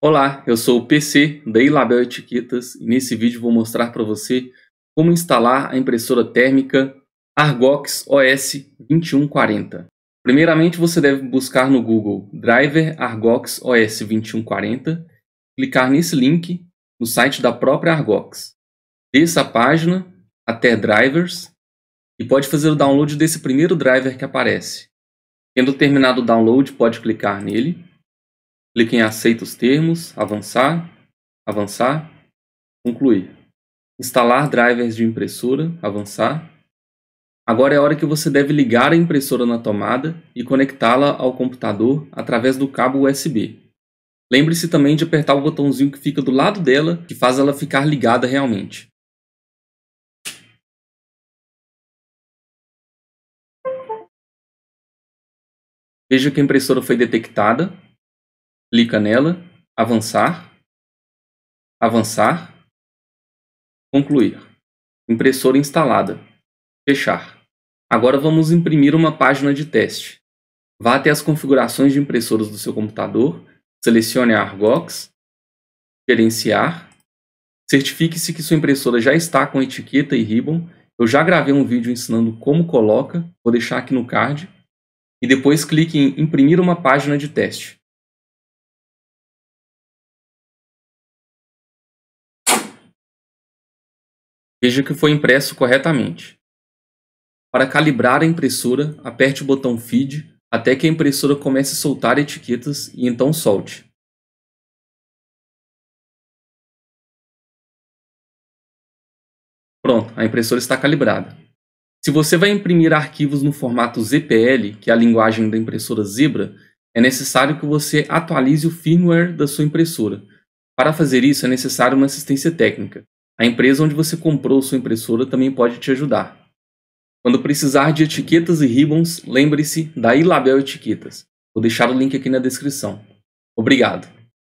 Olá, eu sou o PC da Ilabel Etiquetas e nesse vídeo vou mostrar para você como instalar a impressora térmica Argox OS 2140. Primeiramente você deve buscar no Google Driver Argox OS 2140, clicar nesse link no site da própria Argox. Desça a página até Drivers e pode fazer o download desse primeiro driver que aparece. Tendo terminado o download, pode clicar nele Clique em Aceita os termos, Avançar, Avançar, Concluir. Instalar drivers de impressora, Avançar. Agora é a hora que você deve ligar a impressora na tomada e conectá-la ao computador através do cabo USB. Lembre-se também de apertar o botãozinho que fica do lado dela, que faz ela ficar ligada realmente. Veja que a impressora foi detectada clica nela, avançar, avançar, concluir. Impressora instalada, fechar. Agora vamos imprimir uma página de teste. Vá até as configurações de impressoras do seu computador, selecione a Argox, gerenciar, certifique-se que sua impressora já está com etiqueta e ribbon. Eu já gravei um vídeo ensinando como coloca, vou deixar aqui no card. E depois clique em imprimir uma página de teste. Veja que foi impresso corretamente. Para calibrar a impressora, aperte o botão Feed até que a impressora comece a soltar etiquetas e então solte. Pronto, a impressora está calibrada. Se você vai imprimir arquivos no formato ZPL, que é a linguagem da impressora Zebra, é necessário que você atualize o firmware da sua impressora. Para fazer isso é necessário uma assistência técnica. A empresa onde você comprou sua impressora também pode te ajudar. Quando precisar de etiquetas e ribbons, lembre-se da Ilabel Etiquetas. Vou deixar o link aqui na descrição. Obrigado!